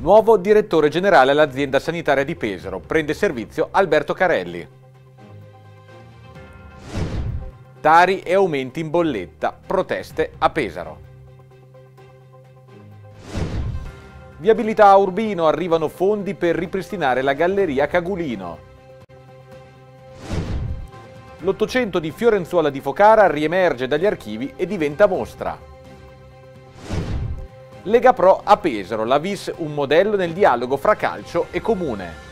Nuovo direttore generale all'azienda sanitaria di Pesaro. Prende servizio Alberto Carelli. Tari e aumenti in bolletta. Proteste a Pesaro. Viabilità a Urbino. Arrivano fondi per ripristinare la galleria Cagulino. L'Ottocento di Fiorenzuola di Focara riemerge dagli archivi e diventa mostra. Lega Pro a Pesaro, la VIS un modello nel dialogo fra calcio e comune.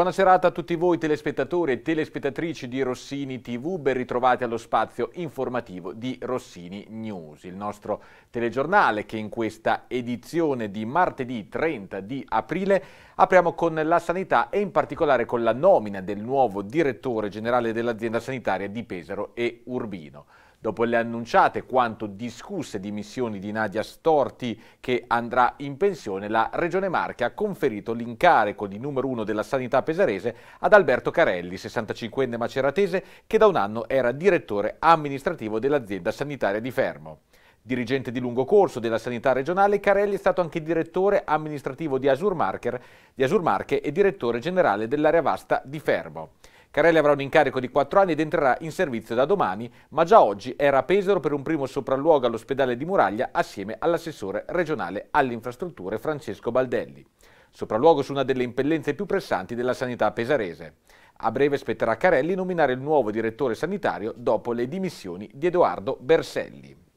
Buona serata a tutti voi telespettatori e telespettatrici di Rossini TV, ben ritrovati allo spazio informativo di Rossini News, il nostro telegiornale che in questa edizione di martedì 30 di aprile apriamo con la sanità e in particolare con la nomina del nuovo direttore generale dell'azienda sanitaria di Pesaro e Urbino. Dopo le annunciate quanto discusse dimissioni di Nadia Storti che andrà in pensione, la Regione Marche ha conferito l'incarico di numero uno della sanità pesarese ad Alberto Carelli, 65enne maceratese, che da un anno era direttore amministrativo dell'azienda sanitaria di Fermo. Dirigente di lungo corso della sanità regionale, Carelli è stato anche direttore amministrativo di Asur, Marche e direttore generale dell'area vasta di Fermo. Carelli avrà un incarico di 4 anni ed entrerà in servizio da domani, ma già oggi era a Pesaro per un primo sopralluogo all'ospedale di Muraglia assieme all'assessore regionale alle infrastrutture Francesco Baldelli. Sopralluogo su una delle impellenze più pressanti della sanità pesarese. A breve spetterà a Carelli nominare il nuovo direttore sanitario dopo le dimissioni di Edoardo Berselli.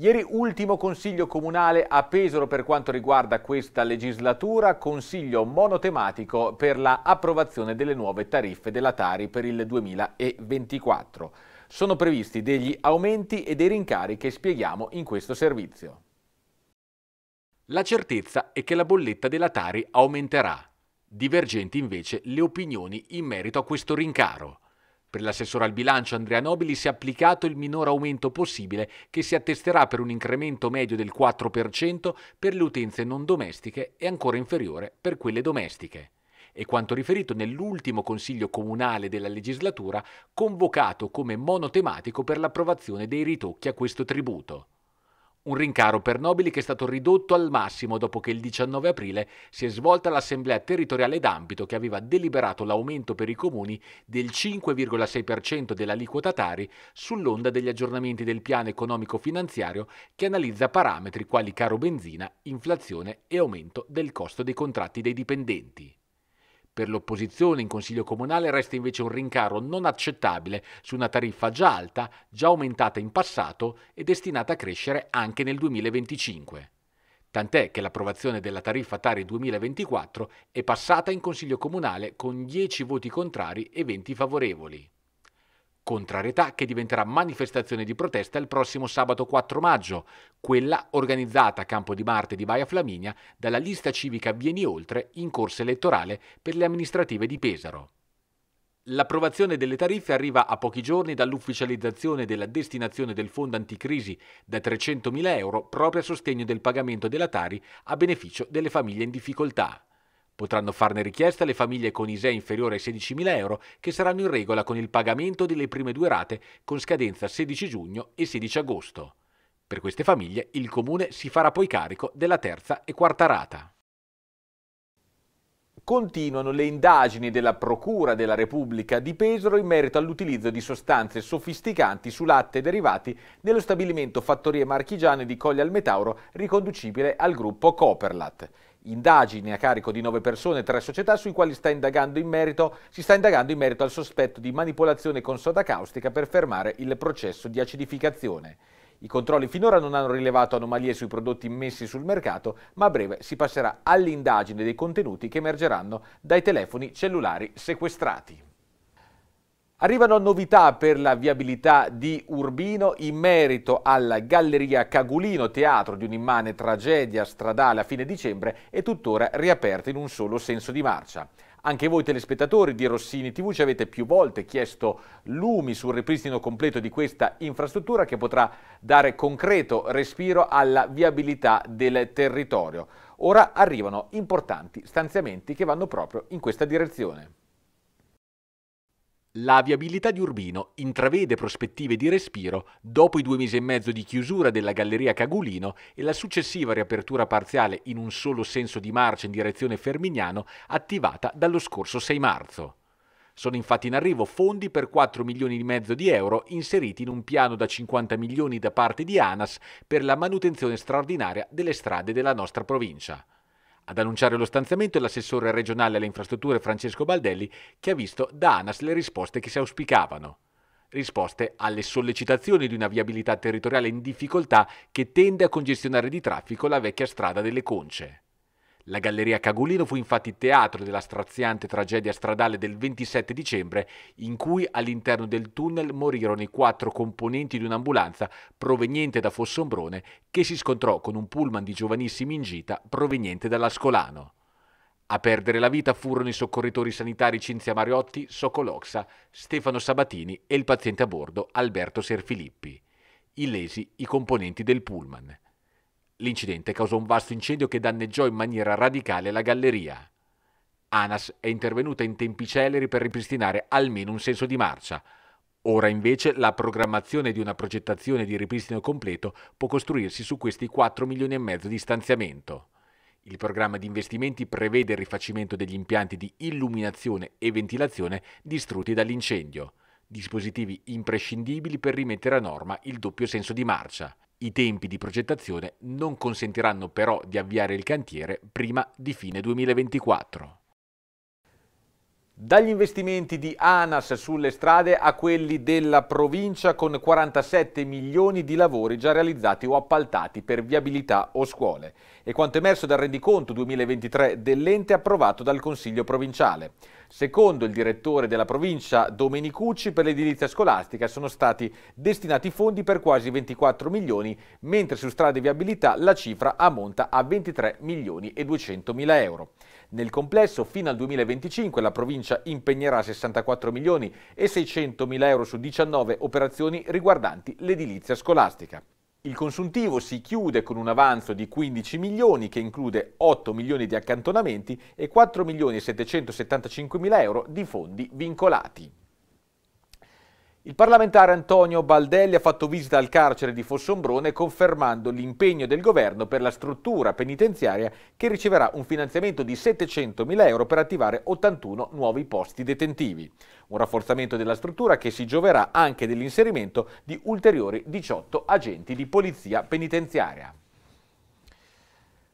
Ieri ultimo consiglio comunale a Pesaro per quanto riguarda questa legislatura, consiglio monotematico per la approvazione delle nuove tariffe della Tari per il 2024. Sono previsti degli aumenti e dei rincari che spieghiamo in questo servizio. La certezza è che la bolletta della Tari aumenterà. Divergenti invece le opinioni in merito a questo rincaro. Per l'assessore al bilancio Andrea Nobili si è applicato il minor aumento possibile che si attesterà per un incremento medio del 4% per le utenze non domestiche e ancora inferiore per quelle domestiche. E quanto riferito nell'ultimo Consiglio Comunale della legislatura, convocato come monotematico per l'approvazione dei ritocchi a questo tributo. Un rincaro per Nobili che è stato ridotto al massimo dopo che il 19 aprile si è svolta l'Assemblea territoriale d'ambito che aveva deliberato l'aumento per i comuni del 5,6% dell'aliquota Tari sull'onda degli aggiornamenti del piano economico-finanziario che analizza parametri quali caro benzina, inflazione e aumento del costo dei contratti dei dipendenti. Per l'opposizione in Consiglio Comunale resta invece un rincaro non accettabile su una tariffa già alta, già aumentata in passato e destinata a crescere anche nel 2025. Tant'è che l'approvazione della tariffa Tari 2024 è passata in Consiglio Comunale con 10 voti contrari e 20 favorevoli. Contrarietà che diventerà manifestazione di protesta il prossimo sabato 4 maggio, quella organizzata a Campo di Marte di Baia Flaminia dalla lista civica Vieni Oltre in corsa elettorale per le amministrative di Pesaro. L'approvazione delle tariffe arriva a pochi giorni dall'ufficializzazione della destinazione del fondo anticrisi da 300.000 euro proprio a sostegno del pagamento della Tari a beneficio delle famiglie in difficoltà. Potranno farne richiesta le famiglie con ISEE inferiore ai 16.000 euro che saranno in regola con il pagamento delle prime due rate con scadenza 16 giugno e 16 agosto. Per queste famiglie il Comune si farà poi carico della terza e quarta rata. Continuano le indagini della Procura della Repubblica di Pesaro in merito all'utilizzo di sostanze sofisticanti su latte e derivati nello stabilimento Fattorie Marchigiane di Colle al Metauro riconducibile al gruppo Coperlat indagini a carico di nove persone e tre società sui quali sta merito, si sta indagando in merito al sospetto di manipolazione con soda caustica per fermare il processo di acidificazione. I controlli finora non hanno rilevato anomalie sui prodotti immessi sul mercato, ma a breve si passerà all'indagine dei contenuti che emergeranno dai telefoni cellulari sequestrati. Arrivano novità per la viabilità di Urbino in merito alla Galleria Cagulino, teatro di un'immane tragedia stradale a fine dicembre e tuttora riaperta in un solo senso di marcia. Anche voi telespettatori di Rossini TV ci avete più volte chiesto lumi sul ripristino completo di questa infrastruttura che potrà dare concreto respiro alla viabilità del territorio. Ora arrivano importanti stanziamenti che vanno proprio in questa direzione. La viabilità di Urbino intravede prospettive di respiro dopo i due mesi e mezzo di chiusura della Galleria Cagulino e la successiva riapertura parziale in un solo senso di marcia in direzione Fermignano attivata dallo scorso 6 marzo. Sono infatti in arrivo fondi per 4 milioni e mezzo di euro inseriti in un piano da 50 milioni da parte di ANAS per la manutenzione straordinaria delle strade della nostra provincia. Ad annunciare lo stanziamento è l'assessore regionale alle infrastrutture Francesco Baldelli che ha visto da ANAS le risposte che si auspicavano. Risposte alle sollecitazioni di una viabilità territoriale in difficoltà che tende a congestionare di traffico la vecchia strada delle Conce. La Galleria Cagulino fu infatti teatro della straziante tragedia stradale del 27 dicembre, in cui all'interno del tunnel morirono i quattro componenti di un'ambulanza proveniente da Fossombrone che si scontrò con un pullman di giovanissimi in gita proveniente dall'Ascolano. A perdere la vita furono i soccorritori sanitari Cinzia Mariotti, Socoloxa, Stefano Sabatini e il paziente a bordo Alberto Serfilippi. Illesi i componenti del pullman. L'incidente causò un vasto incendio che danneggiò in maniera radicale la galleria. ANAS è intervenuta in tempi celeri per ripristinare almeno un senso di marcia. Ora invece la programmazione di una progettazione di ripristino completo può costruirsi su questi 4 milioni e mezzo di stanziamento. Il programma di investimenti prevede il rifacimento degli impianti di illuminazione e ventilazione distrutti dall'incendio, dispositivi imprescindibili per rimettere a norma il doppio senso di marcia. I tempi di progettazione non consentiranno però di avviare il cantiere prima di fine 2024. Dagli investimenti di ANAS sulle strade a quelli della provincia con 47 milioni di lavori già realizzati o appaltati per viabilità o scuole. E quanto emerso dal rendiconto 2023 dell'ente approvato dal Consiglio provinciale. Secondo il direttore della provincia Domenicucci, per l'edilizia scolastica sono stati destinati fondi per quasi 24 milioni, mentre su strade e viabilità la cifra ammonta a 23 milioni e 200 mila euro. Nel complesso, fino al 2025, la provincia impegnerà 64 milioni e 600 mila euro su 19 operazioni riguardanti l'edilizia scolastica. Il consuntivo si chiude con un avanzo di 15 milioni che include 8 milioni di accantonamenti e 4 milioni e 775 mila euro di fondi vincolati. Il parlamentare Antonio Baldelli ha fatto visita al carcere di Fossombrone confermando l'impegno del governo per la struttura penitenziaria che riceverà un finanziamento di 700 mila euro per attivare 81 nuovi posti detentivi. Un rafforzamento della struttura che si gioverà anche dell'inserimento di ulteriori 18 agenti di polizia penitenziaria.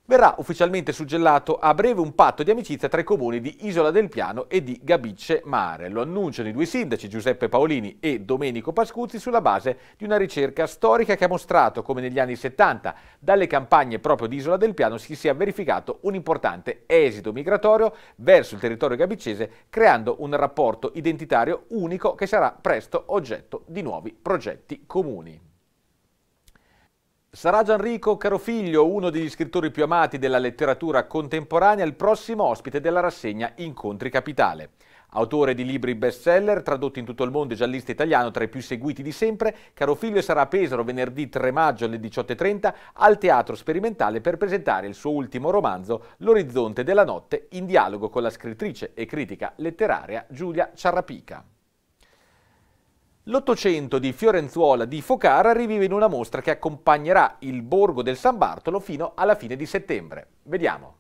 Verrà ufficialmente suggellato a breve un patto di amicizia tra i comuni di Isola del Piano e di Gabicce Mare. Lo annunciano i due sindaci Giuseppe Paolini e Domenico Pascuzzi sulla base di una ricerca storica che ha mostrato come negli anni 70 dalle campagne proprio di Isola del Piano si sia verificato un importante esito migratorio verso il territorio gabiccese creando un rapporto identitario unico che sarà presto oggetto di nuovi progetti comuni. Sarà Gianrico Carofiglio, uno degli scrittori più amati della letteratura contemporanea, il prossimo ospite della rassegna Incontri Capitale. Autore di libri bestseller, tradotti in tutto il mondo e giallista italiano tra i più seguiti di sempre, Carofiglio sarà a Pesaro venerdì 3 maggio alle 18.30 al Teatro Sperimentale per presentare il suo ultimo romanzo L'orizzonte della notte in dialogo con la scrittrice e critica letteraria Giulia Ciarrapica. L'Ottocento di Fiorenzuola di Focara rivive in una mostra che accompagnerà il borgo del San Bartolo fino alla fine di settembre. Vediamo.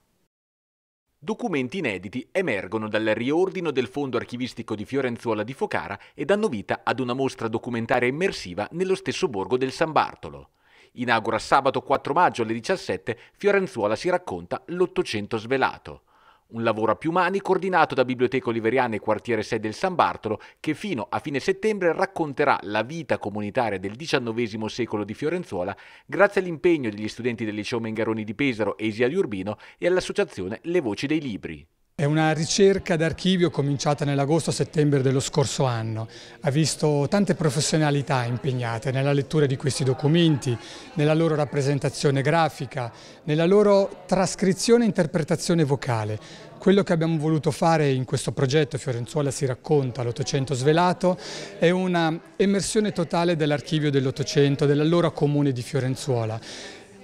Documenti inediti emergono dal riordino del Fondo Archivistico di Fiorenzuola di Focara e danno vita ad una mostra documentaria immersiva nello stesso borgo del San Bartolo. Inaugura sabato 4 maggio alle 17, Fiorenzuola si racconta l'Ottocento svelato un lavoro a più mani coordinato da Biblioteca Oliveriana e Quartiere 6 del San Bartolo, che fino a fine settembre racconterà la vita comunitaria del XIX secolo di Fiorenzuola grazie all'impegno degli studenti del Liceo Mengaroni di Pesaro e Isia di Urbino e all'associazione Le Voci dei Libri. È una ricerca d'archivio cominciata nell'agosto-settembre dello scorso anno. Ha visto tante professionalità impegnate nella lettura di questi documenti, nella loro rappresentazione grafica, nella loro trascrizione e interpretazione vocale. Quello che abbiamo voluto fare in questo progetto Fiorenzuola si racconta, l'Ottocento svelato, è una immersione totale dell'archivio dell'Ottocento, dell'allora comune di Fiorenzuola.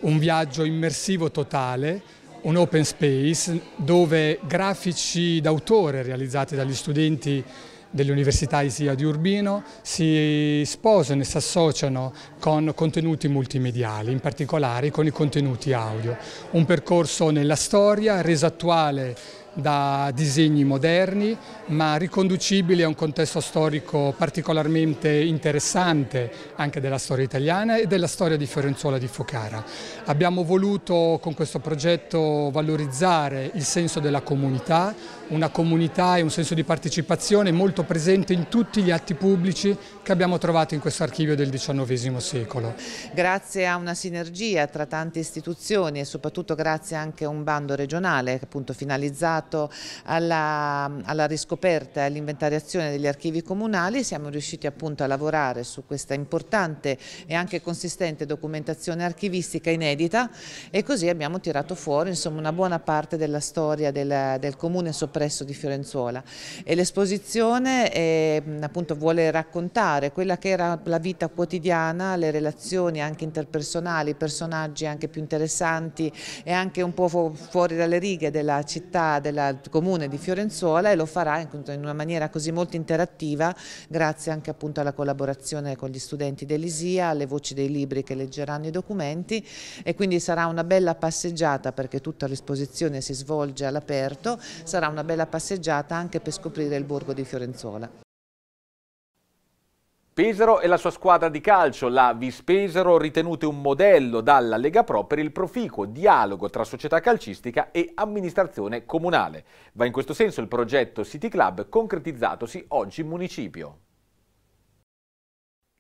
Un viaggio immersivo totale un open space dove grafici d'autore realizzati dagli studenti dell'Università Isia di Urbino si sposano e si associano con contenuti multimediali, in particolare con i contenuti audio. Un percorso nella storia reso attuale da disegni moderni ma riconducibili a un contesto storico particolarmente interessante anche della storia italiana e della storia di Fiorenzuola di Focara. Abbiamo voluto con questo progetto valorizzare il senso della comunità, una comunità e un senso di partecipazione molto presente in tutti gli atti pubblici che abbiamo trovato in questo archivio del XIX secolo. Grazie a una sinergia tra tante istituzioni e soprattutto grazie anche a un bando regionale appunto finalizzato alla, alla riscoperta e all'inventariazione degli archivi comunali siamo riusciti appunto a lavorare su questa importante e anche consistente documentazione archivistica inedita e così abbiamo tirato fuori insomma, una buona parte della storia del, del comune sopra presso di Fiorenzuola. E l'esposizione eh, appunto vuole raccontare quella che era la vita quotidiana, le relazioni anche interpersonali, personaggi anche più interessanti e anche un po' fuori dalle righe della città, del comune di Fiorenzuola e lo farà in una maniera così molto interattiva grazie anche appunto alla collaborazione con gli studenti dell'ISIA, alle voci dei libri che leggeranno i documenti. E quindi sarà una bella passeggiata perché tutta l'esposizione si svolge all'aperto, sarà una bella passeggiata anche per scoprire il borgo di Fiorenzuola. Pesaro e la sua squadra di calcio, la Vispesaro, ritenute un modello dalla Lega Pro per il proficuo dialogo tra società calcistica e amministrazione comunale. Va in questo senso il progetto City Club concretizzatosi oggi in municipio.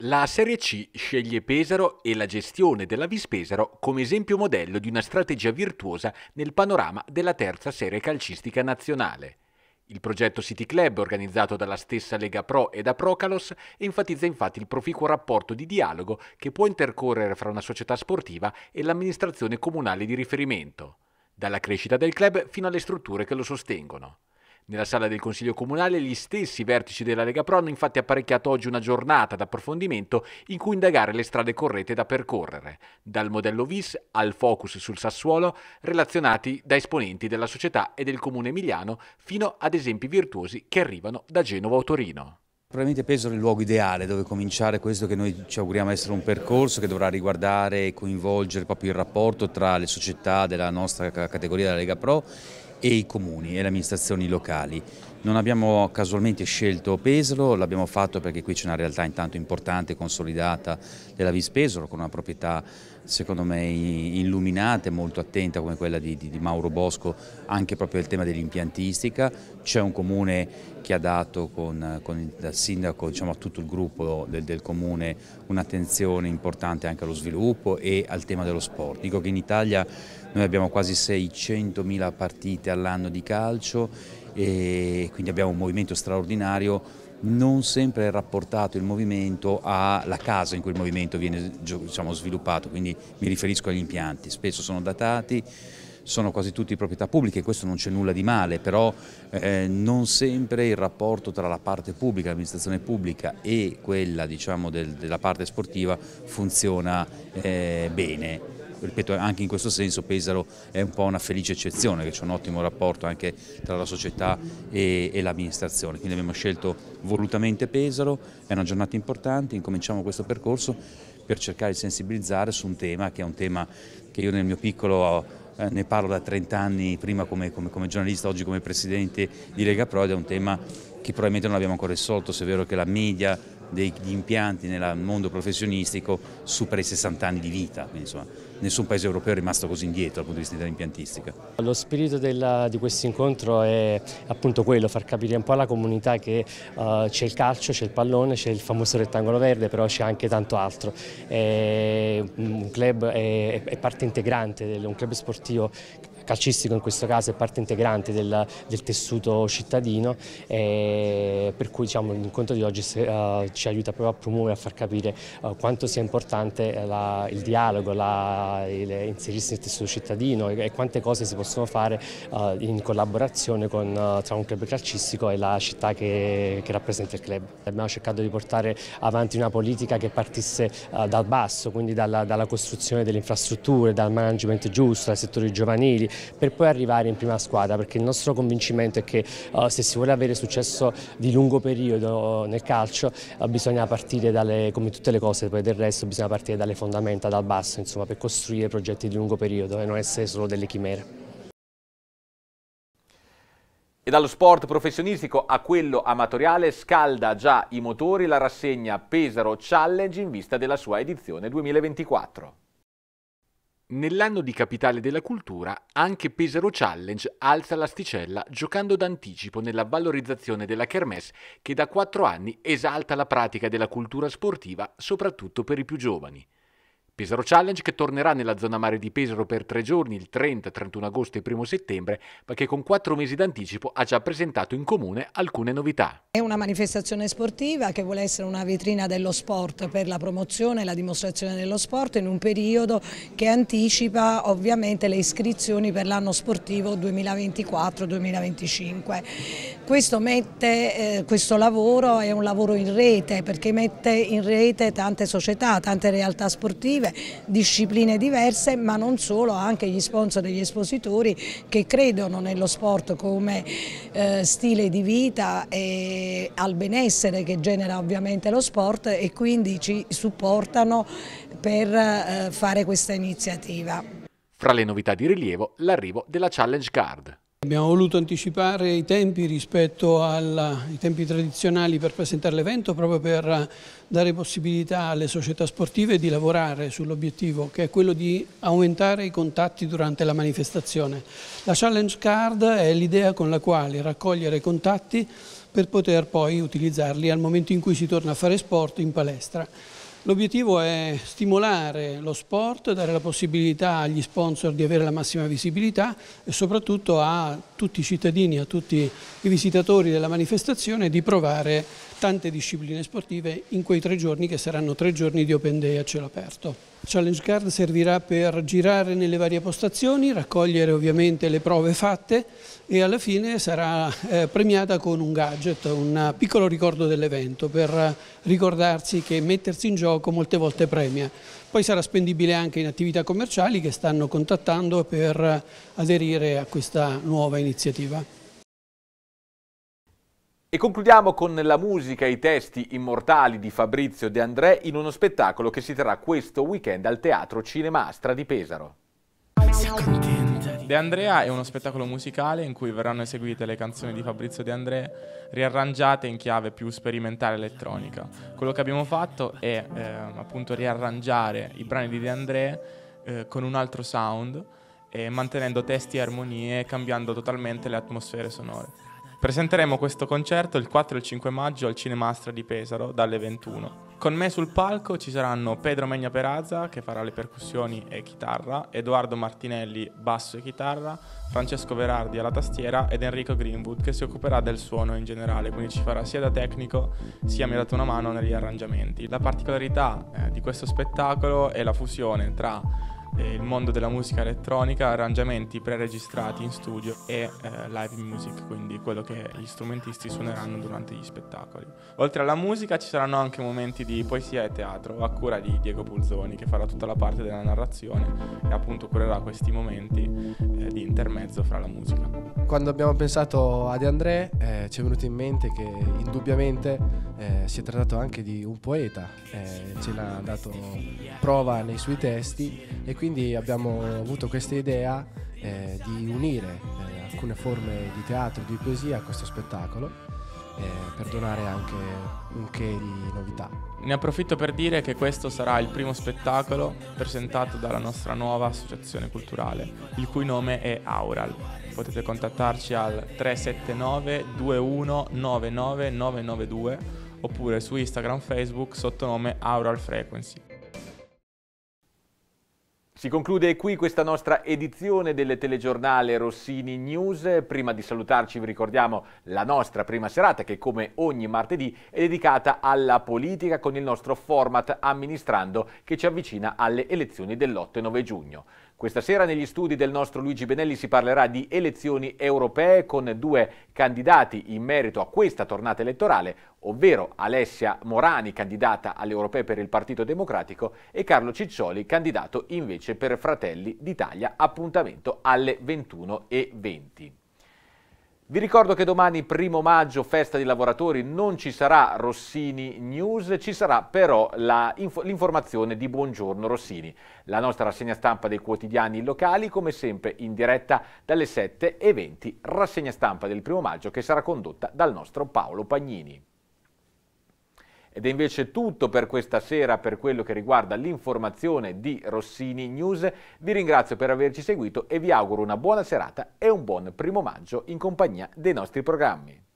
La Serie C sceglie Pesaro e la gestione della Vispesaro come esempio modello di una strategia virtuosa nel panorama della terza serie calcistica nazionale. Il progetto City Club, organizzato dalla stessa Lega Pro e da Procalos, enfatizza infatti il proficuo rapporto di dialogo che può intercorrere fra una società sportiva e l'amministrazione comunale di riferimento, dalla crescita del club fino alle strutture che lo sostengono. Nella sala del Consiglio Comunale gli stessi vertici della Lega Pro hanno infatti apparecchiato oggi una giornata d'approfondimento in cui indagare le strade corrette da percorrere, dal modello VIS al focus sul Sassuolo, relazionati da esponenti della società e del Comune Emiliano, fino ad esempi virtuosi che arrivano da Genova o Torino. Probabilmente Pesaro è il luogo ideale dove cominciare questo che noi ci auguriamo essere un percorso che dovrà riguardare e coinvolgere proprio il rapporto tra le società della nostra categoria della Lega Pro e i comuni e le amministrazioni locali. Non abbiamo casualmente scelto Pesaro, l'abbiamo fatto perché qui c'è una realtà intanto importante, consolidata della Vis Pesaro con una proprietà secondo me illuminata e molto attenta come quella di, di, di Mauro Bosco anche proprio al tema dell'impiantistica. C'è un comune che ha dato con, con dal sindaco diciamo, a tutto il gruppo del, del comune un'attenzione importante anche allo sviluppo e al tema dello sport. Dico che in Italia noi abbiamo quasi 600.000 partite all'anno di calcio e quindi abbiamo un movimento straordinario non sempre è rapportato il movimento alla casa in cui il movimento viene diciamo, sviluppato, quindi mi riferisco agli impianti, spesso sono datati, sono quasi tutti proprietà pubbliche, questo non c'è nulla di male, però eh, non sempre il rapporto tra la parte pubblica, l'amministrazione pubblica e quella diciamo, del, della parte sportiva funziona eh, bene ripeto anche in questo senso Pesaro è un po' una felice eccezione che c'è un ottimo rapporto anche tra la società e, e l'amministrazione, quindi abbiamo scelto volutamente Pesaro, è una giornata importante, incominciamo questo percorso per cercare di sensibilizzare su un tema che è un tema che io nel mio piccolo eh, ne parlo da 30 anni, prima come, come, come giornalista, oggi come presidente di Lega Pro ed è un tema che probabilmente non abbiamo ancora risolto, se è vero che la media degli impianti nel mondo professionistico supera i 60 anni di vita, quindi insomma nessun paese europeo è rimasto così indietro dal punto di vista dell'impiantistica. Lo spirito della, di questo incontro è appunto quello, far capire un po' alla comunità che uh, c'è il calcio, c'è il pallone, c'è il famoso rettangolo verde, però c'è anche tanto altro. È un club è, è parte integrante, un club sportivo calcistico in questo caso è parte integrante del, del tessuto cittadino per cui diciamo, l'incontro di oggi uh, ci aiuta proprio a promuovere, a far capire uh, quanto sia importante la, il dialogo, la, il, inserirsi nel tessuto cittadino e, e, quante cose si possono fare uh, in collaborazione con, tra un club calcistico e la città che, che, rappresenta il club. Abbiamo cercato di portare avanti una politica che partisse dal basso, quindi dalla, dalla costruzione delle infrastrutture, dal management giusto, dai settori giovanili, per poi arrivare in prima squadra perché il nostro convincimento è che uh, se si vuole avere successo di lungo periodo nel calcio uh, bisogna partire dalle, come tutte le cose poi del resto, bisogna partire dalle fondamenta, dal basso insomma, per costruire progetti di lungo periodo e non essere solo delle chimere. E dallo sport professionistico a quello amatoriale scalda già i motori la rassegna Pesaro Challenge in vista della sua edizione 2024. Nell'anno di Capitale della Cultura, anche Pesaro Challenge alza l'asticella giocando d'anticipo nella valorizzazione della Kermesse che da quattro anni esalta la pratica della cultura sportiva soprattutto per i più giovani. Pesaro Challenge che tornerà nella zona mare di Pesaro per tre giorni, il 30, 31 agosto e 1 settembre, ma che con quattro mesi d'anticipo ha già presentato in comune alcune novità. È una manifestazione sportiva che vuole essere una vetrina dello sport per la promozione e la dimostrazione dello sport in un periodo che anticipa ovviamente le iscrizioni per l'anno sportivo 2024-2025. Questo, eh, questo lavoro è un lavoro in rete perché mette in rete tante società, tante realtà sportive discipline diverse, ma non solo, anche gli sponsor e gli espositori che credono nello sport come eh, stile di vita e al benessere che genera ovviamente lo sport e quindi ci supportano per eh, fare questa iniziativa. Fra le novità di rilievo l'arrivo della Challenge Card. Abbiamo voluto anticipare i tempi rispetto ai tempi tradizionali per presentare l'evento proprio per dare possibilità alle società sportive di lavorare sull'obiettivo che è quello di aumentare i contatti durante la manifestazione. La Challenge Card è l'idea con la quale raccogliere contatti per poter poi utilizzarli al momento in cui si torna a fare sport in palestra. L'obiettivo è stimolare lo sport, dare la possibilità agli sponsor di avere la massima visibilità e soprattutto a tutti i cittadini, a tutti i visitatori della manifestazione di provare tante discipline sportive in quei tre giorni che saranno tre giorni di Open Day a cielo aperto. Challenge Card servirà per girare nelle varie postazioni, raccogliere ovviamente le prove fatte e alla fine sarà eh, premiata con un gadget, un piccolo ricordo dell'evento per ricordarsi che mettersi in gioco molte volte premia. Poi sarà spendibile anche in attività commerciali che stanno contattando per aderire a questa nuova iniziativa. E concludiamo con la musica e i testi immortali di Fabrizio De André in uno spettacolo che si terrà questo weekend al Teatro Cinemastra di Pesaro. De Andrea è uno spettacolo musicale in cui verranno eseguite le canzoni di Fabrizio De André riarrangiate in chiave più sperimentale elettronica. Quello che abbiamo fatto è eh, appunto riarrangiare i brani di De André eh, con un altro sound, eh, mantenendo testi e armonie e cambiando totalmente le atmosfere sonore. Presenteremo questo concerto il 4 e il 5 maggio al Cinemastra di Pesaro dalle 21. Con me sul palco ci saranno Pedro Megna Peraza che farà le percussioni e chitarra, Edoardo Martinelli basso e chitarra, Francesco Verardi alla tastiera ed Enrico Greenwood che si occuperà del suono in generale, quindi ci farà sia da tecnico sia mi ha dato una mano negli arrangiamenti. La particolarità eh, di questo spettacolo è la fusione tra eh, il mondo della musica elettronica, arrangiamenti pre-registrati in studio e eh, live music, quindi quello che gli strumentisti suoneranno durante gli spettacoli. Oltre alla musica ci saranno anche momenti di poesia e teatro a cura di Diego Pulzoni che farà tutta la parte della narrazione e appunto curerà questi momenti eh, di intermezzo fra la musica. Quando abbiamo pensato a De André eh, ci è venuto in mente che indubbiamente eh, si è trattato anche di un poeta, eh, ce l'ha dato prova nei suoi testi e quindi abbiamo avuto questa idea eh, di unire eh, alcune forme di teatro, di poesia a questo spettacolo eh, per donare anche un che di novità. Ne approfitto per dire che questo sarà il primo spettacolo presentato dalla nostra nuova associazione culturale, il cui nome è Aural. Potete contattarci al 379 2199 992 oppure su Instagram Facebook sotto nome Aural Frequency. Si conclude qui questa nostra edizione del telegiornale Rossini News. Prima di salutarci vi ricordiamo la nostra prima serata che come ogni martedì è dedicata alla politica con il nostro format amministrando che ci avvicina alle elezioni dell'8 e 9 giugno. Questa sera negli studi del nostro Luigi Benelli si parlerà di elezioni europee con due candidati in merito a questa tornata elettorale, ovvero Alessia Morani, candidata alle europee per il Partito Democratico, e Carlo Ciccioli, candidato invece per Fratelli d'Italia, appuntamento alle 21.20. Vi ricordo che domani, primo maggio, festa dei lavoratori, non ci sarà Rossini News, ci sarà però l'informazione di Buongiorno Rossini, la nostra rassegna stampa dei quotidiani locali, come sempre in diretta dalle 7.20, rassegna stampa del primo maggio che sarà condotta dal nostro Paolo Pagnini. Ed è invece tutto per questa sera per quello che riguarda l'informazione di Rossini News. Vi ringrazio per averci seguito e vi auguro una buona serata e un buon primo maggio in compagnia dei nostri programmi.